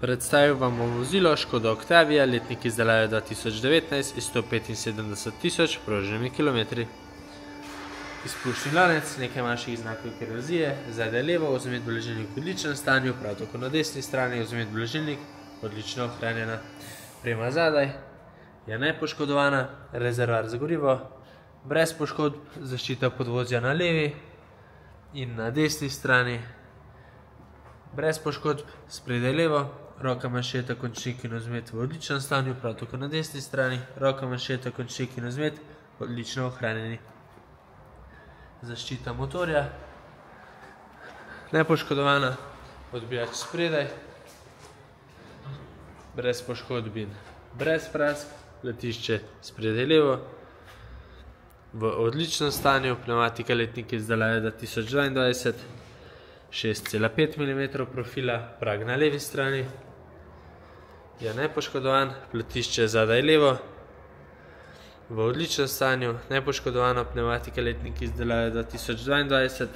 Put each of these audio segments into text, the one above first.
Predstavil vam bom vozilo Škoda Octavia, letnik izdelave 2019 iz 175 tisoč proženimi kilometri. Izpušni lanec, nekaj manjših znakov kerozije, zadaj levo, vzmet blažilnik v odličnem stanju, prav tako na desni strani vzmet blažilnik, odlično ohranjena. Prema zadaj je nepoškodovana, rezervar za gorivo, brez poškodb, zaščita podvozja na levi in na desni strani, brez poškodb, spredaj levo, roka manšeta, končnik in vzmet v odličnem stanju, prav tako na desni strani, roka manšeta, končnik in vzmet, odlično ohranjeni. Zaščita motorja, nepoškodovana, odbijač spredaj, brez poškodb in brez prask, platišče spredaj levo, v odličnem stanju, pneumatika letnik izdelave 2022, 6,5 mm profila, prag na levi strani, je nepoškodovan, platišče zadaj levo, v odličnem stanju, nepoškodovana pneumatika letnik izdelave 2022,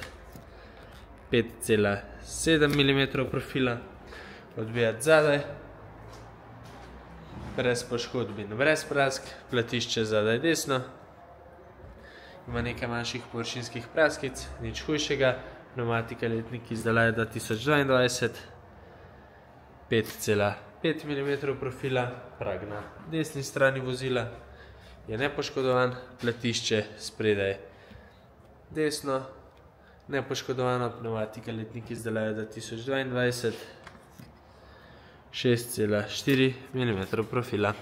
5,7 mm profila, odbijač zadaj, brez poškodb in brez prask, platišče zadaj desno, ima nekaj manjših površinskih praskic, nič hujšega, pneumatika letnik izdelave 2022, 5,5 5 mm profila, prag na desni strani vozila, je nepoškodovan, platišče spredaj. Desno, nepoškodovana pneumatika letnik izdelave 2022, 6,4 mm profila.